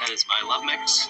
That is my love mix.